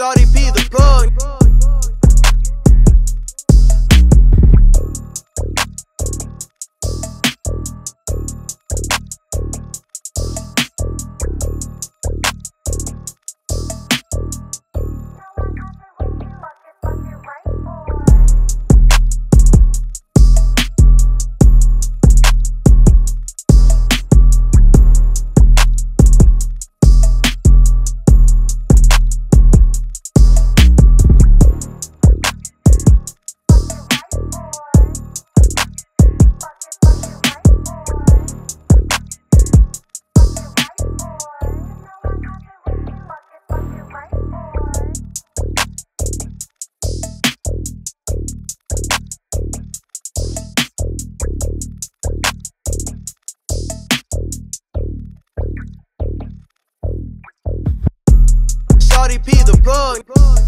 Shawty P the plug. Shawty P the plug.